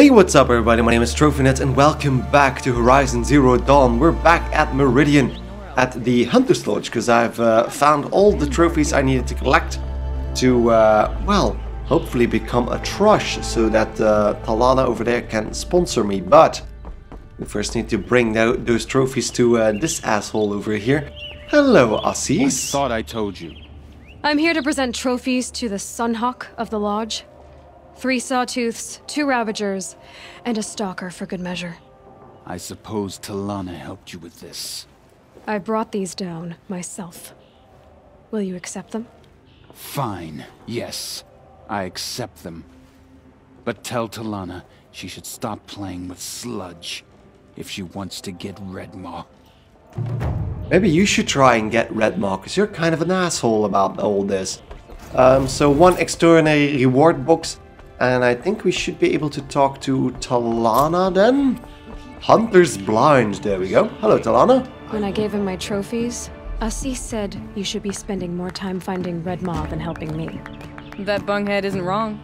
Hey, what's up everybody? My name is TroVNut and welcome back to Horizon Zero Dawn. We're back at Meridian at the Hunter's Lodge because I've uh, found all the trophies I needed to collect to, uh, well, hopefully become a Thrush so that uh, Talana over there can sponsor me. But we first need to bring those trophies to uh, this asshole over here. Hello, Ahsis. I thought I told you. I'm here to present trophies to the Sunhawk of the Lodge. Three Sawtooths, two Ravagers, and a Stalker for good measure. I suppose Talana helped you with this. I brought these down myself. Will you accept them? Fine, yes. I accept them. But tell Talana she should stop playing with sludge if she wants to get Redmaw. Maybe you should try and get Redmaw, because you're kind of an asshole about all this. Um, so one extraordinary reward box and I think we should be able to talk to Talana then? Hunter's Blind, there we go. Hello, Talana. When I gave him my trophies, Ahsis said you should be spending more time finding Redmaw than helping me. That bunghead isn't wrong.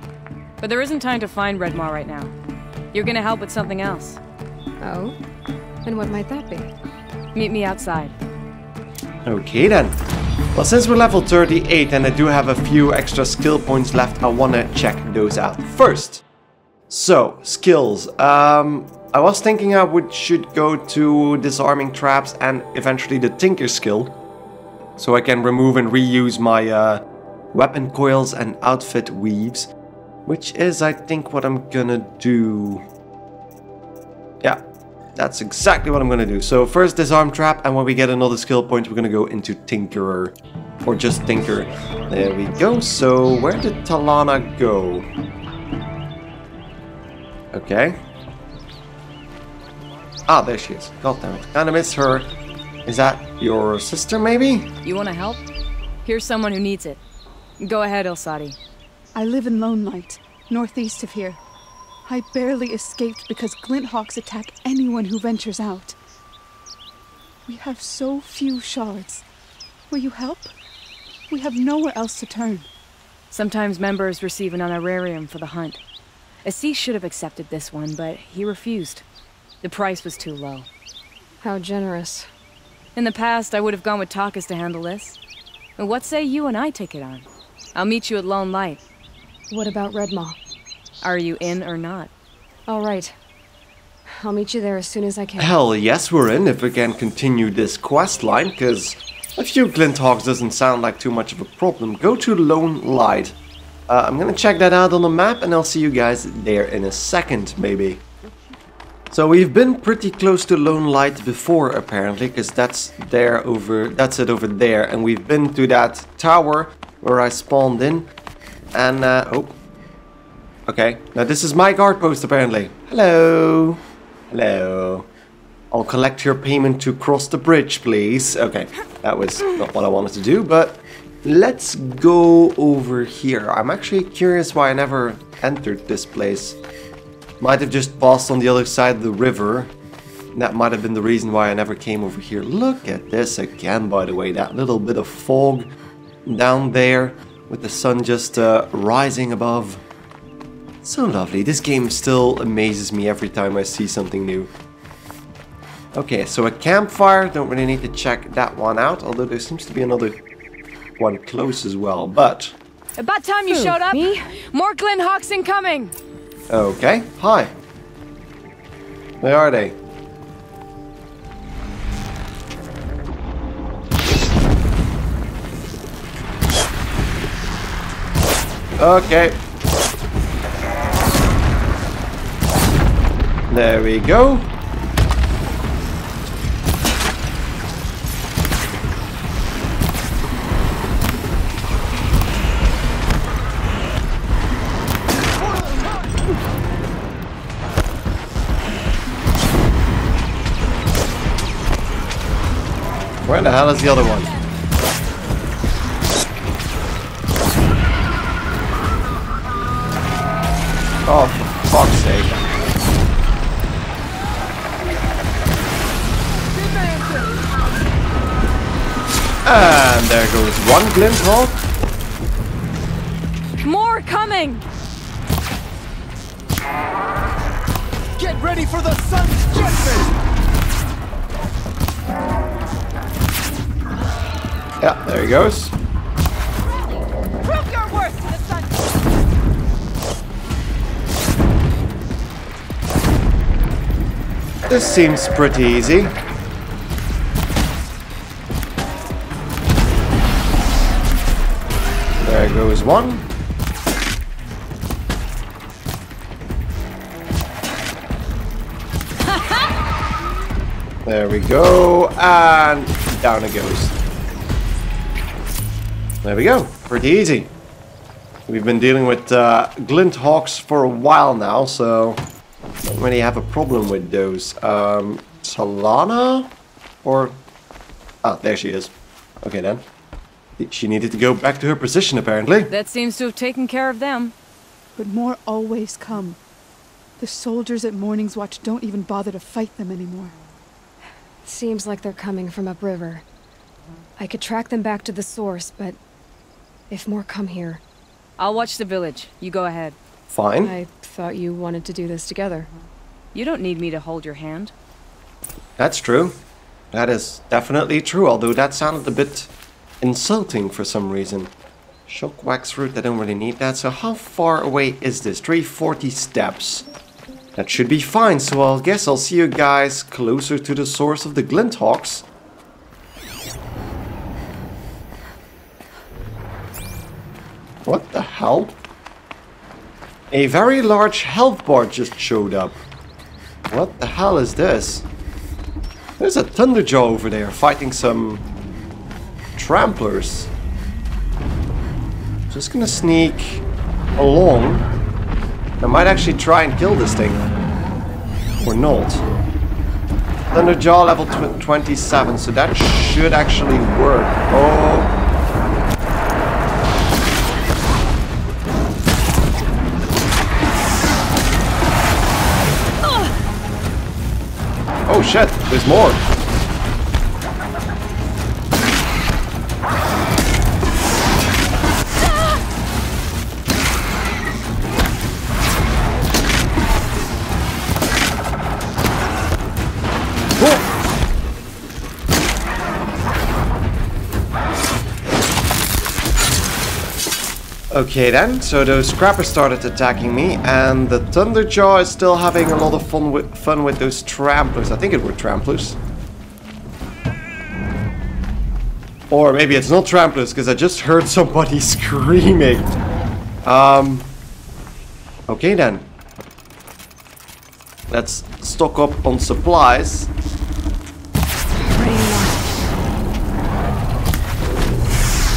But there isn't time to find Redmaw right now. You're gonna help with something else. Oh? And what might that be? Meet me outside. Okay then. Well, since we're level 38 and I do have a few extra skill points left, I want to check those out first. So, skills. Um, I was thinking I would should go to disarming traps and eventually the tinker skill. So I can remove and reuse my uh, weapon coils and outfit weaves. Which is, I think, what I'm gonna do. Yeah, that's exactly what I'm gonna do. So first disarm trap, and when we get another skill point, we're gonna go into Tinkerer. Or just Tinker. There we go. So where did Talana go? Okay. Ah, there she is. God damn it. Kinda miss her. Is that your sister, maybe? You wanna help? Here's someone who needs it. Go ahead, Elsadi. I live in Lone Light, northeast of here. I barely escaped because Glinthawks attack anyone who ventures out. We have so few shards. Will you help? We have nowhere else to turn. Sometimes members receive an honorarium for the hunt. Ahsis should have accepted this one, but he refused. The price was too low. How generous. In the past, I would have gone with Tarkus to handle this. But what say you and I take it on? I'll meet you at Lone Light. What about Redmaw? Are you in or not? All right. I'll meet you there as soon as I can. Hell yes, we're in if we can continue this quest line, because a few Glinthawks doesn't sound like too much of a problem. Go to Lone Light. Uh, I'm gonna check that out on the map and I'll see you guys there in a second, maybe. So we've been pretty close to Lone Light before, apparently, because that's there over, that's it over there, and we've been to that tower where I spawned in, and uh, oh, Okay, now this is my guard post apparently. Hello. Hello. I'll collect your payment to cross the bridge, please. Okay, that was not what I wanted to do, but let's go over here. I'm actually curious why I never entered this place. Might have just passed on the other side of the river. That might have been the reason why I never came over here. Look at this again, by the way. That little bit of fog down there with the sun just uh, rising above. So lovely. This game still amazes me every time I see something new. Okay, so a campfire. Don't really need to check that one out, although there seems to be another one close as well, but... About time you showed up! Me? More Glinthawks incoming! Okay, hi. Where are they? Okay, There we go. Where the hell is the other one? Oh, And there goes one Glinthawk. More coming! Get ready for the sun's judgment! Yeah, there he goes. Prove your worth to the sun! This seems pretty easy. There one. There we go, and down it goes. There we go, pretty easy. We've been dealing with uh, glint hawks for a while now, so don't really have a problem with those. Um, Solana? Or... Ah, there she is. Okay then. She needed to go back to her position apparently. That seems to have taken care of them. But more always come. The soldiers at Morning's Watch don't even bother to fight them anymore. Seems like they're coming from upriver. I could track them back to the source, but if more come here, I'll watch the village. You go ahead. Fine. I thought you wanted to do this together. You don't need me to hold your hand. That's true. That is definitely true, although that sounded a bit insulting for some reason. Shock wax root, I don't really need that. So how far away is this? 340 steps. That should be fine, so I guess I'll see you guys closer to the source of the Glinthawks. What the hell? A very large health bar just showed up. What the hell is this? There's a Thunderjaw over there fighting some tramplers. Just gonna sneak along. I might actually try and kill this thing. Or not. Thunderjaw level tw 27, so that should actually work. Oh. Oh shit, there's more. Okay then, so those scrappers started attacking me, and the Thunderjaw is still having a lot of fun with, fun with those tramplers. I think it were tramplers. Or maybe it's not tramplers, because I just heard somebody screaming. Um, okay then. Let's stock up on supplies.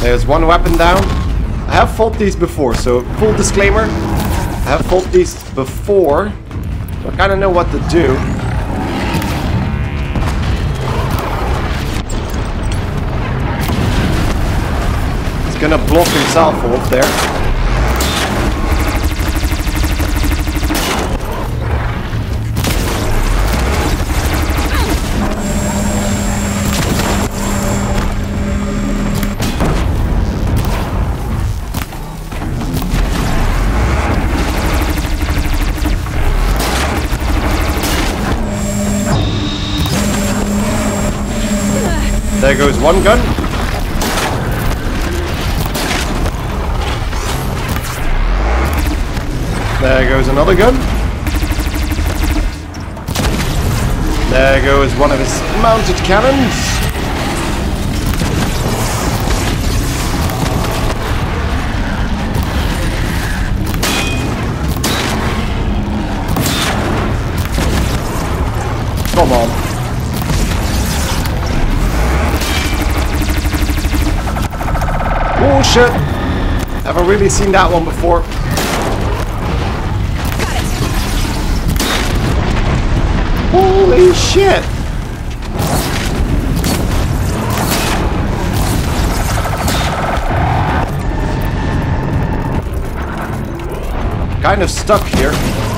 There's one weapon down. I have fought these before, so full disclaimer. I have fought these before. So I kind of know what to do. He's gonna block himself off there. There goes one gun. There goes another gun. There goes one of his mounted cannons. Come on. Oh shit! Haven't really seen that one before. Holy shit! Kind of stuck here.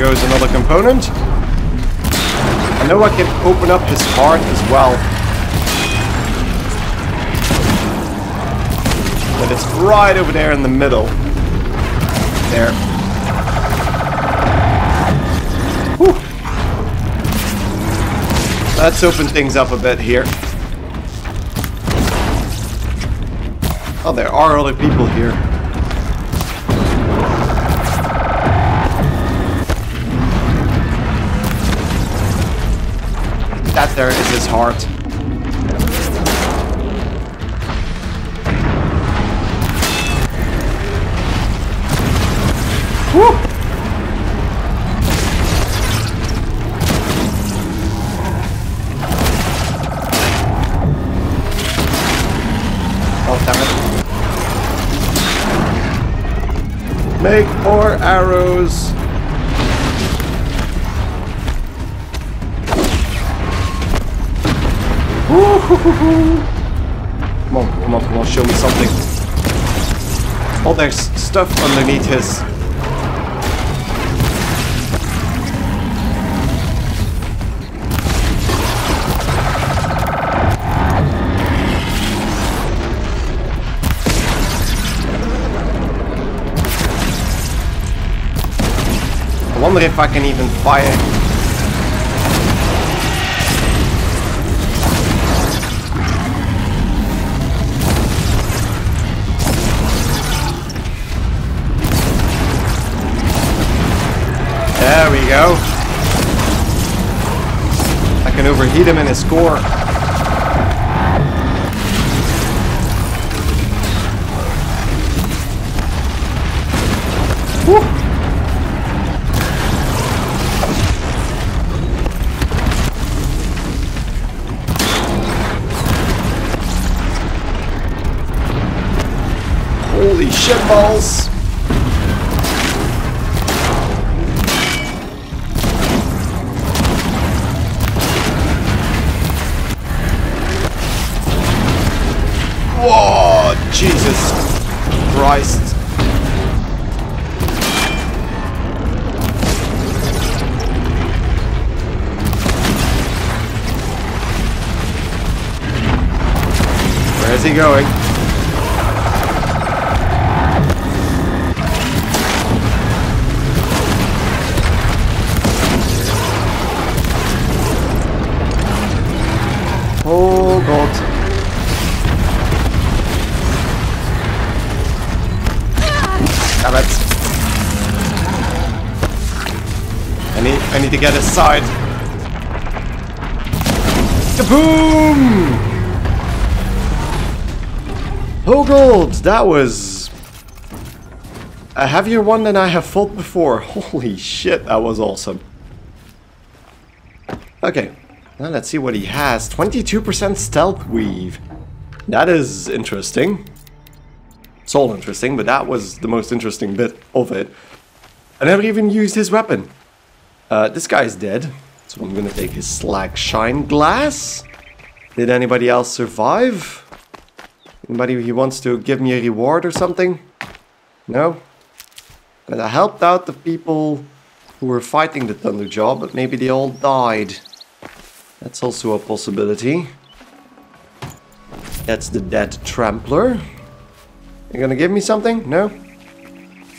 Goes another component. I know I can open up his heart as well. But it's right over there in the middle. There. Whew. Let's open things up a bit here. Oh, there are other people here. There is his heart. Woo! Oh. Make more arrows. Come on, come on, come on, show me something. Oh, there's stuff underneath his... I wonder if I can even fire. Go. I can overheat him in his core. Woo. Holy shit balls! Whoa, Jesus Christ. Where is he going? Oh god. Need, to get his side. Kaboom! God, that was a heavier one than I have fought before. Holy shit, that was awesome. Okay, now let's see what he has. 22% stealth weave. That is interesting. It's all interesting, but that was the most interesting bit of it. I never even used his weapon. Uh, this guy's dead, so I'm gonna take his slag shine glass. Did anybody else survive? Anybody who wants to give me a reward or something? No? Because I helped out the people who were fighting the Thunderjaw, but maybe they all died. That's also a possibility. That's the dead Trampler. You gonna give me something? No?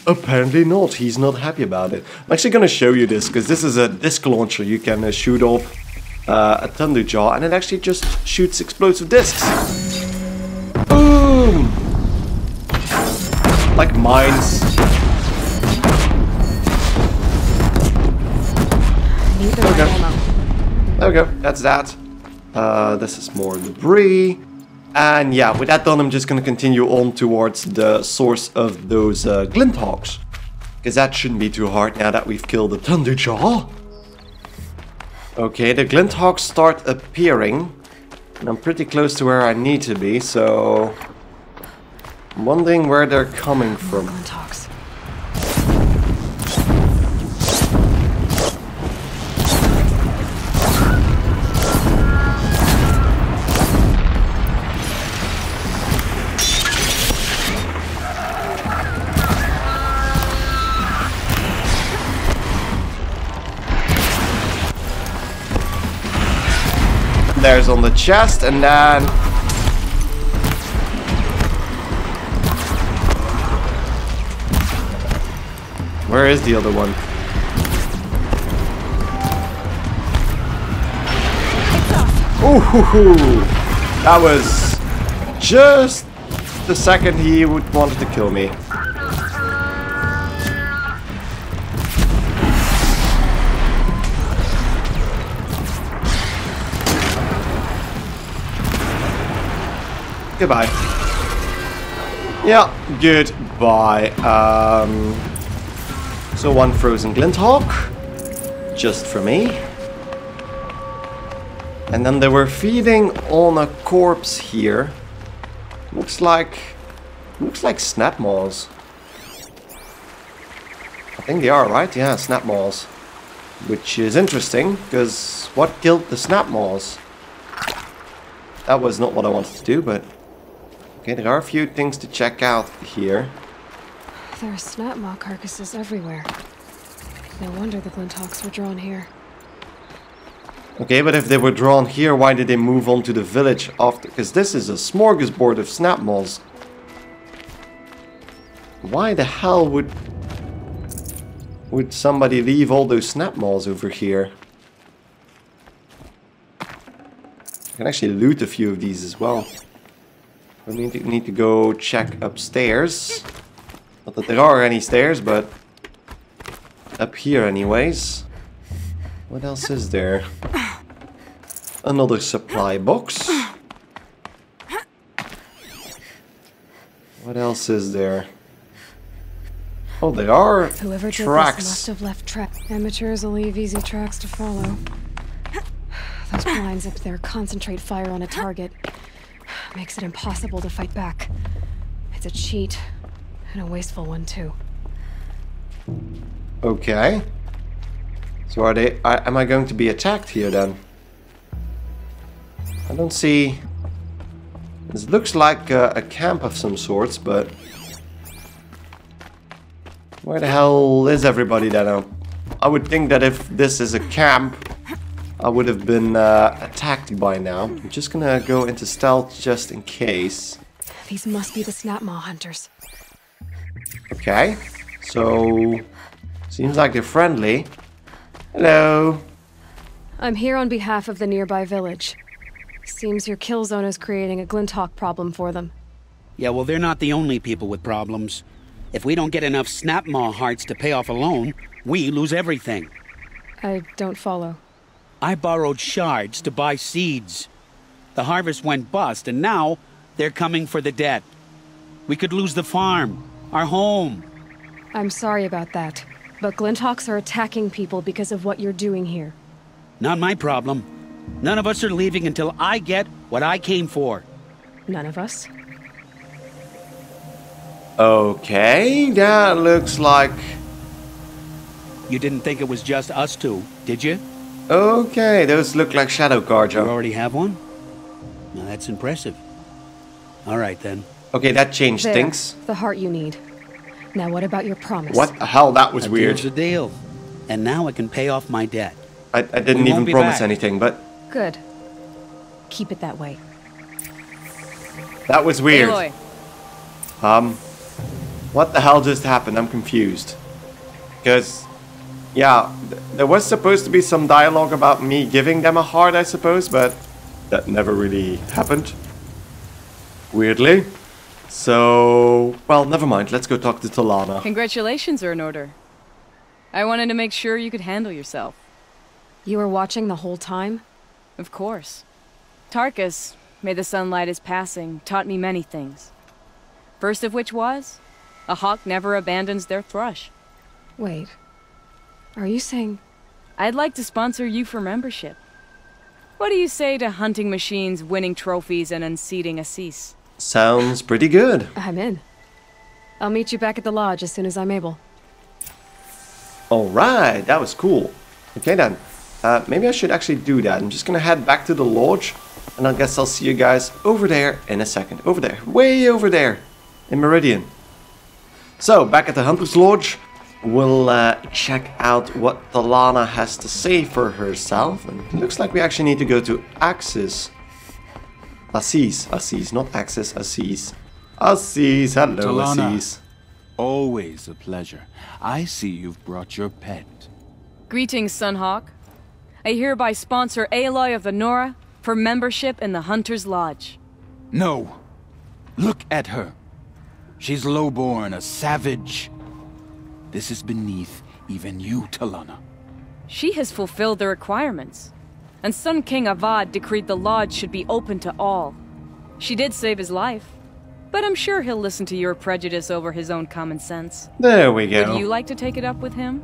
Apparently not. He's not happy about it. I'm actually gonna show you this because this is a disc launcher. You can uh, shoot off uh, a Thunderjaw and it actually just shoots explosive discs. Boom! Like mines. Need the right Okay. There we go. That's that. Uh, this is more debris. And yeah, with that done, I'm just gonna continue on towards the source of those uh, Glinthawks. Because that shouldn't be too hard now that we've killed the Thunderjaw. Okay, the Glinthawks start appearing. And I'm pretty close to where I need to be, so... I'm wondering where they're coming from. On the chest, and then... Where is the other one? Ooh, that was just the second he would wanted to kill me. Goodbye. Yeah, goodbye. Um, so one frozen Glinthawk, just for me. And then they were feeding on a corpse here. Looks like, looks like snap maws. I think they are, right? Yeah, snap maws. Which is interesting, because what killed the snap maws? That was not what I wanted to do, but Okay, there are a few things to check out here. There are snap maw carcasses everywhere. No wonder the Glinthawks were drawn here. Okay, but if they were drawn here, why did they move on to the village after? Because this is a smorgasbord of snap maws. Why the hell would would somebody leave all those snap maws over here? I can actually loot a few of these as well. We need to, need to go check upstairs. Not that there are any stairs, but up here anyways. What else is there? Another supply box. What else is there? Oh, there are Whoever tracks. did this must have left tracks. Amateurs will leave easy tracks to follow. Those blinds up there concentrate fire on a target. Makes it impossible to fight back. It's a cheat. And a wasteful one, too. Okay. So are they... I, am I going to be attacked here then? I don't see... This looks like a, a camp of some sorts, but... Where the hell is everybody then? I would think that if this is a camp, I would have been uh, attacked by now. I'm just gonna go into stealth just in case. These must be the snapmaw hunters. Okay, so seems like they're friendly. Hello. I'm here on behalf of the nearby village. Seems your kill zone is creating a Glinthawk problem for them. Yeah, well, they're not the only people with problems. If we don't get enough Snapmaw hearts to pay off a loan, we lose everything. I don't follow. I borrowed shards to buy seeds. The harvest went bust, and now they're coming for the debt. We could lose the farm, our home. I'm sorry about that, but Glinthawks are attacking people because of what you're doing here. Not my problem. None of us are leaving until I get what I came for. None of us? Okay, that looks like... You didn't think it was just us two, did you? Okay, those look like shadow cards. You already have one? Now that's impressive. All right then. Okay, that changed There, things. the heart you need. Now what about your promise? What the hell? That was A weird. deal's a deal. And now I can pay off my debt. I, I didn't even promise back. anything, but Good. Keep it that way. that was weird. Aloy, Um, what the hell just happened? I'm confused. Because, yeah, th- there was supposed to be some dialogue about me giving them a heart, I suppose, but that never really happened. Weirdly. So, well, never mind. Let's go talk to Talana. congratulations are in order. I wanted to make sure you could handle yourself. You were watching the whole time? Of course. Tarkus, may the sunlight is passing, taught me many things. First of which was, a hawk never abandons their thrush. Wait. Are you saying... I'd like to sponsor you for membership. What do you say to hunting machines, winning trophies, and unseating Ahsis? Sounds pretty good. I'm in. I'll meet you back at the lodge as soon as I'm able. Alright, that was cool. Okay then. Uh, maybe I should actually do that. I'm just gonna head back to the lodge. And I guess I'll see you guys over there in a second. Over there. Way over there. In Meridian. So, back at the Hunter's Lodge. We'll uh, check out what Talana has to say for herself. And it looks like we actually need to go to Axis. Ahsis, Ahsis, not Axis, Ahsis. Ahsis, hello Talana. Ahsis. Always a pleasure. I see you've brought your pet. Greetings, Sunhawk. I hereby sponsor Aloy of the Nora for membership in the Hunter's Lodge. No. Look at her. She's lowborn, a savage. This is beneath even you, Talana. She has fulfilled the requirements. And Sun King Avad decreed the lodge should be open to all. She did save his life. But I'm sure he'll listen to your prejudice over his own common sense. There we go. Would you like to take it up with him?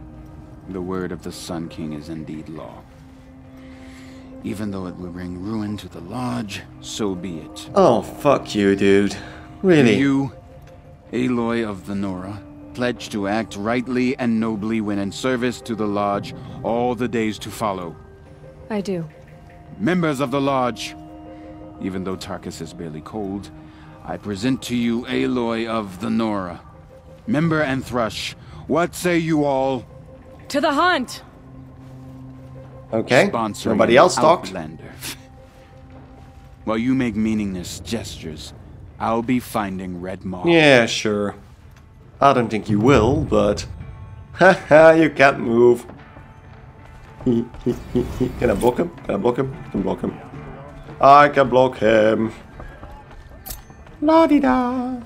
The word of the Sun King is indeed law. Even though it will bring ruin to the lodge, so be it. Oh, fuck you, dude. Really? You, Aloy of the Nora, pledge to act rightly and nobly when in service to the lodge all the days to follow. I do. Members of the lodge, even though Tarkus is barely cold, I present to you Aloy of the Nora. Member and Thrush, what say you all? To the hunt! Okay. Sponsoring Nobody else talked. Outlander. While you make meaningless gestures, I'll be finding Red Maw. Yeah, sure. I don't think you will, but... Haha, you can't move. can I block him? Can I block him? I can block him. I can block him. La-di-da.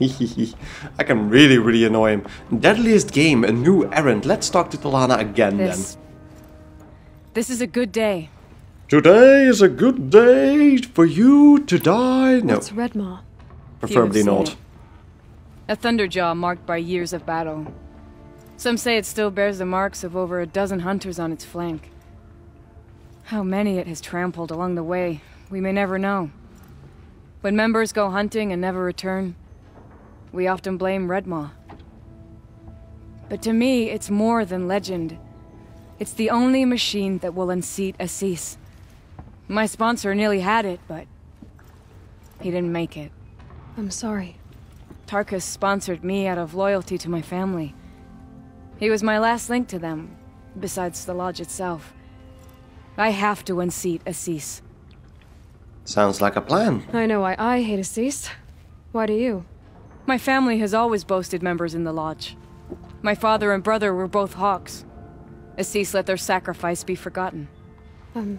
I can really, really annoy him. Deadliest game, a new errand. Let's talk to Talana again This. This is a good day. Today is a good day for you to die. No, That's Redmaw. preferably not. it. A thunderjaw marked by years of battle. Some say it still bears the marks of over a dozen hunters on its flank. How many it has trampled along the way, we may never know. When members go hunting and never return, we often blame Redmaw. But to me, it's more than legend. It's the only machine that will unseat Ahsis. My sponsor nearly had it, but he didn't make it. I'm sorry. Tarkus sponsored me out of loyalty to my family. He was my last link to them, besides the lodge itself. I have to unseat Ahsis. Sounds like a plan. I know why I hate Ahsis. Why do you? My family has always boasted members in the lodge. My father and brother were both hawks. Ahsis let their sacrifice be forgotten. Um,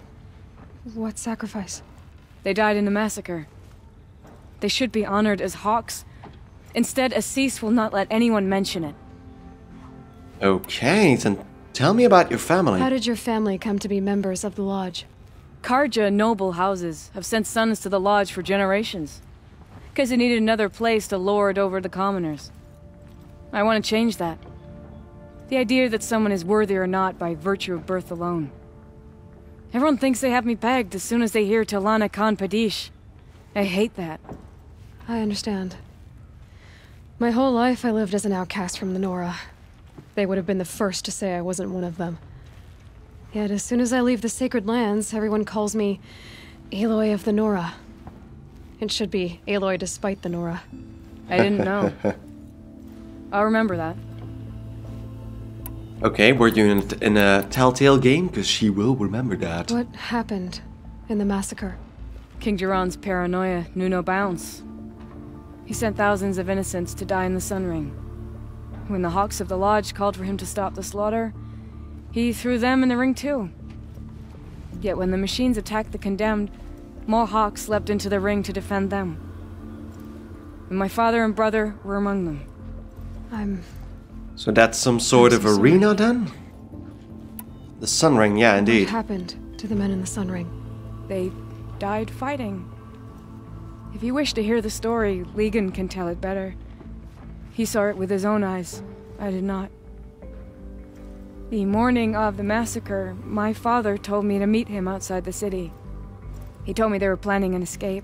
what sacrifice? They died in the massacre. They should be honored as hawks. Instead, Ahsis will not let anyone mention it. Okay, then tell me about your family. How did your family come to be members of the lodge? Carja noble houses have sent sons to the lodge for generations. Because they needed another place to lord over the commoners. I want to change that. The idea that someone is worthy or not by virtue of birth alone. Everyone thinks they have me pegged as soon as they hear Talana Khane Padish. I hate that. I understand. My whole life I lived as an outcast from the Nora. They would have been the first to say I wasn't one of them. Yet as soon as I leave the sacred lands, everyone calls me Aloy of the Nora. It should be Aloy despite the Nora. I didn't know. I'll remember that. Okay, were you in, in a Telltale game? Because she will remember that. What happened in the massacre? King Jiran's paranoia knew no bounds. He sent thousands of innocents to die in the Sun Ring. When the Hawks of the Lodge called for him to stop the slaughter, he threw them in the ring too. Yet when the machines attacked the condemned, more Hawks leapt into the ring to defend them. And my father and brother were among them. I'm. So that's some sort I'm of so sorry. arena then? The Sun Ring, yeah, indeed. What happened to the men in the Sun Ring? They died fighting. If you wish to hear the story, Legan can tell it better. He saw it with his own eyes. I did not. The morning of the massacre, my father told me to meet him outside the city. He told me they were planning an escape.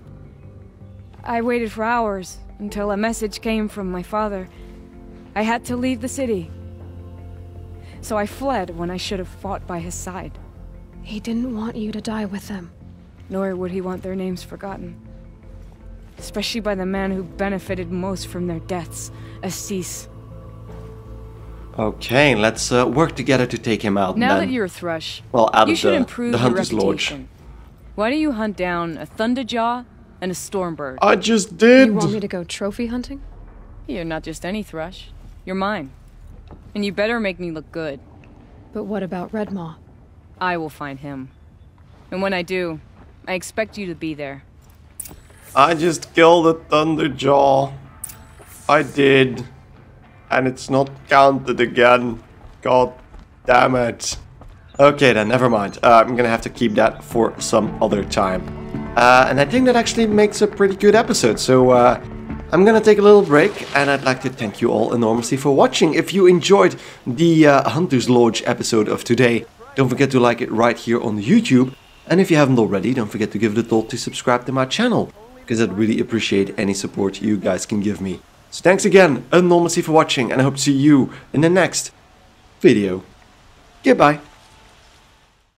I waited for hours until a message came from my father. I had to leave the city. So I fled when I should have fought by his side. He didn't want you to die with them. nor would he want their names forgotten. Especially by the man who benefited most from their deaths, Ahsis. Okay, let's uh, work together to take him out. Now then. that you're a thrush, well out you of should the, improve the your Hunter's Lodge. Why don't you hunt down a Thunderjaw and a Stormbird? I just did. You want me to go trophy hunting? You're not just any thrush. You're mine. And you better make me look good. But what about Redmaw? I will find him. And when I do, I expect you to be there. I just killed a Thunderjaw. I did. And it's not counted again. God damn it. Okay then, never mind. Uh, I'm gonna have to keep that for some other time. Uh, and I think that actually makes a pretty good episode. So uh, I'm gonna take a little break and I'd like to thank you all enormously for watching. If you enjoyed the uh, Hunter's Lodge episode of today, don't forget to like it right here on YouTube. And if you haven't already, don't forget to give it a thought to subscribe to my channel, because I'd really appreciate any support you guys can give me. So thanks again enormously for watching, and I hope to see you in the next video. Goodbye.